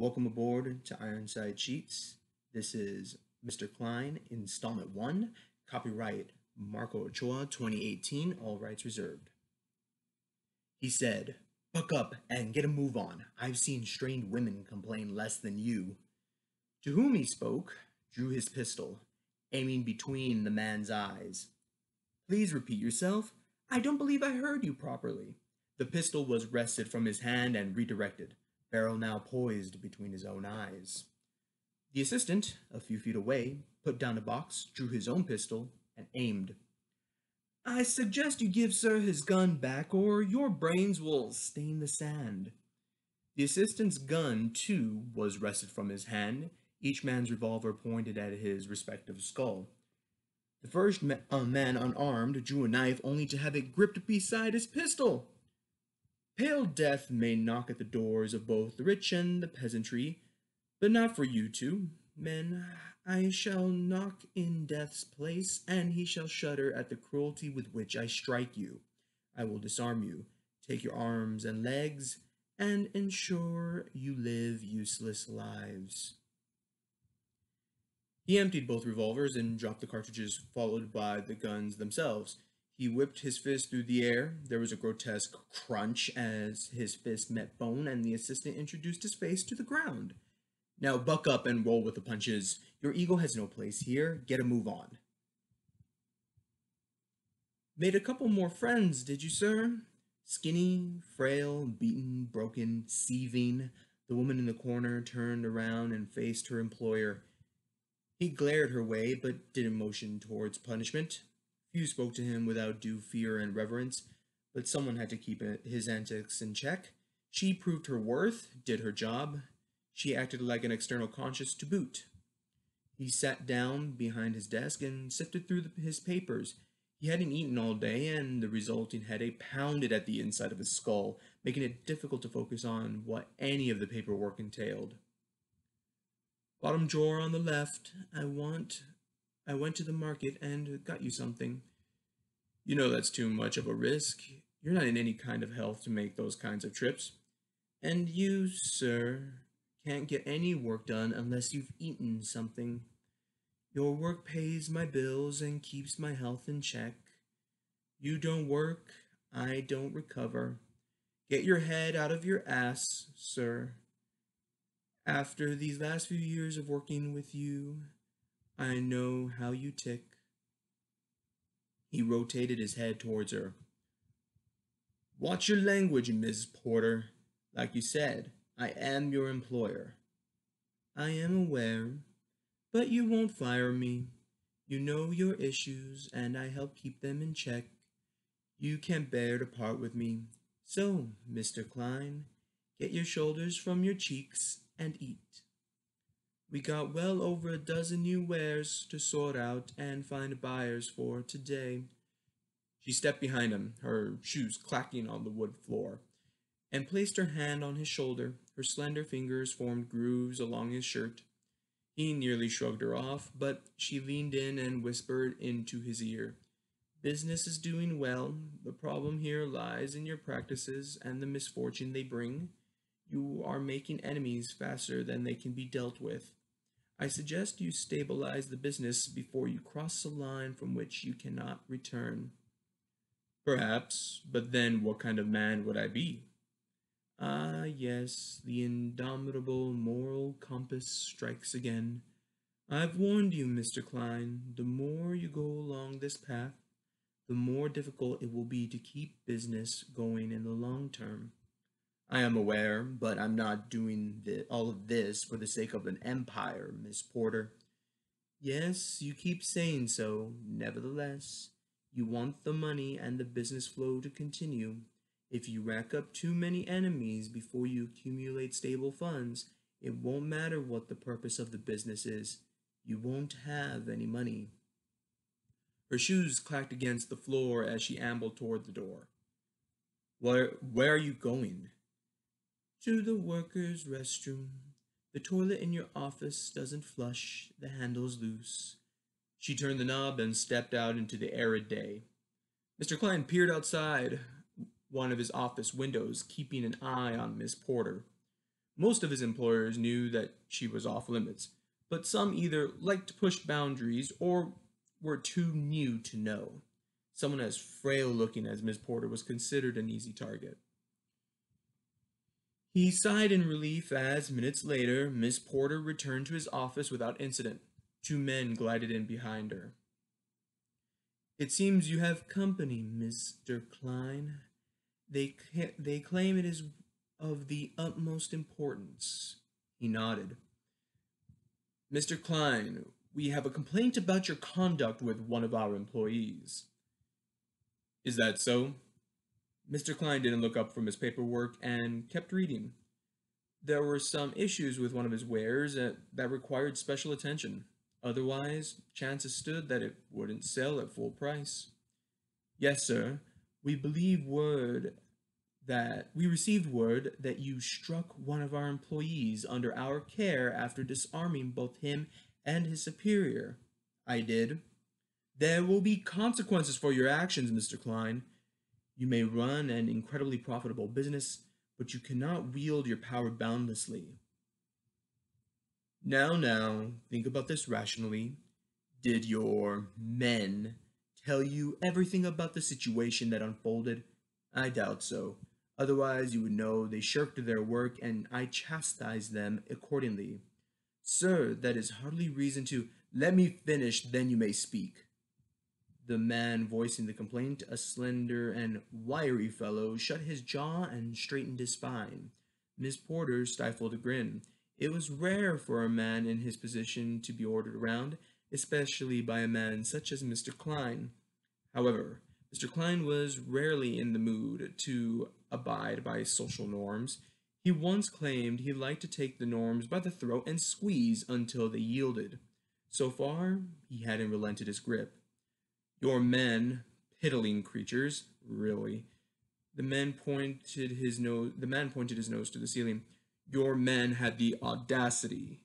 Welcome aboard to Ironside Sheets. This is Mr. Klein, Installment 1, copyright Marco Ochoa 2018, all rights reserved. He said, Buck up and get a move on. I've seen strained women complain less than you. To whom he spoke, drew his pistol, aiming between the man's eyes. Please repeat yourself. I don't believe I heard you properly. The pistol was wrested from his hand and redirected, barrel now poised between his own eyes. The assistant, a few feet away, put down a box, drew his own pistol, and aimed. I suggest you give Sir his gun back, or your brains will stain the sand. The assistant's gun, too, was wrested from his hand, each man's revolver pointed at his respective skull. The first ma- man unarmed drew a knife only to have it gripped beside his pistol. Pale death may knock at the doors of both the rich and the peasantry, but not for you two. Men, I shall knock in death's place, and he shall shudder at the cruelty with which I strike you. I will disarm you, take your arms and legs, and ensure you live useless lives. He emptied both revolvers and dropped the cartridges, followed by the guns themselves. He whipped his fist through the air. There was a grotesque crunch as his fist met bone, and the assistant introduced his face to the ground. Now buck up and roll with the punches. Your ego has no place here. Get a move on. Made a couple more friends, did you, sir? Skinny, frail, beaten, broken, seething, the woman in the corner turned around and faced her employer. He glared her way, but didn't motion towards punishment. Few spoke to him without due fear and reverence, but someone had to keep his antics in check. She proved her worth, did her job. She acted like an external conscience to boot. He sat down behind his desk and sifted through the, his papers. He hadn't eaten all day, and the resulting headache pounded at the inside of his skull, making it difficult to focus on what any of the paperwork entailed. Bottom drawer on the left. I want I went to the market and got you something. You know that's too much of a risk. You're not in any kind of health to make those kinds of trips. And you, sir, can't get any work done unless you've eaten something. Your work pays my bills and keeps my health in check. You don't work, I don't recover. Get your head out of your ass, sir. After these last few years of working with you, I know how you tick. He rotated his head towards her. Watch your language, Miss Porter. Like you said, I am your employer. I am aware, but you won't fire me. You know your issues, and I help keep them in check. You can't bear to part with me. So, Mr. Klein, get your shoulders from your cheeks and eat. We got well over a dozen new wares to sort out and find buyers for today. She stepped behind him, her shoes clacking on the wood floor, and placed her hand on his shoulder. Her slender fingers formed grooves along his shirt. He nearly shrugged her off, but she leaned in and whispered into his ear. Business is doing well. The problem here lies in your practices and the misfortune they bring. You are making enemies faster than they can be dealt with. I suggest you stabilize the business before you cross a line from which you cannot return. Perhaps, but then what kind of man would I be? Ah, yes, the indomitable moral compass strikes again. I've warned you, Mr. Klein, the more you go along this path, the more difficult it will be to keep business going in the long term. I am aware, but I'm not doing the, all of this for the sake of an empire, Miss Porter. Yes, you keep saying so. Nevertheless, you want the money and the business flow to continue. If you rack up too many enemies before you accumulate stable funds, it won't matter what the purpose of the business is. You won't have any money. Her shoes clacked against the floor as she ambled toward the door. Where, where are you going? To the workers' restroom. The toilet in your office doesn't flush, the handle's loose. She turned the knob and stepped out into the arid day. Mr. Klein peered outside one of his office windows, keeping an eye on Miss Porter. Most of his employers knew that she was off limits, but some either liked to push boundaries or were too new to know. Someone as frail looking as Miss Porter was considered an easy target. He sighed in relief as, minutes later, Miss Porter returned to his office without incident. Two men glided in behind her. It seems you have company, Mr. Klein. They, they claim it is of the utmost importance. He nodded. Mr. Klein, we have a complaint about your conduct with one of our employees. Is that so? Mr. Klein didn't look up from his paperwork and kept reading. There were some issues with one of his wares that, that required special attention. Otherwise, chances stood that it wouldn't sell at full price. Yes, sir. We believe word that we received word that you struck one of our employees under our care after disarming both him and his superior. I did. There will be consequences for your actions, Mr. Klein. You may run an incredibly profitable business, but you cannot wield your power boundlessly. Now, now, think about this rationally. Did your men tell you everything about the situation that unfolded? I doubt so. Otherwise, you would know they shirked their work and I chastised them accordingly. Sir, that is hardly reason to let me finish, then you may speak. The man voicing the complaint, a slender and wiry fellow, shut his jaw and straightened his spine. Miss Porter stifled a grin. It was rare for a man in his position to be ordered around, especially by a man such as Mr. Klein. However, Mr. Klein was rarely in the mood to abide by social norms. He once claimed he liked to take the norms by the throat and squeeze until they yielded. So far, he hadn't relented his grip. Your men, piddling creatures, really. The man pointed his nose the man pointed his nose to the ceiling. Your men had the audacity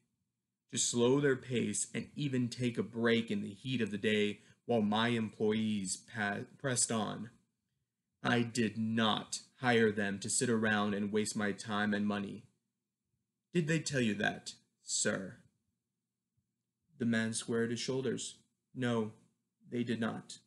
to slow their pace and even take a break in the heat of the day while my employees pa- pressed on. I did not hire them to sit around and waste my time and money. Did they tell you that, sir? The man squared his shoulders. No, they did not.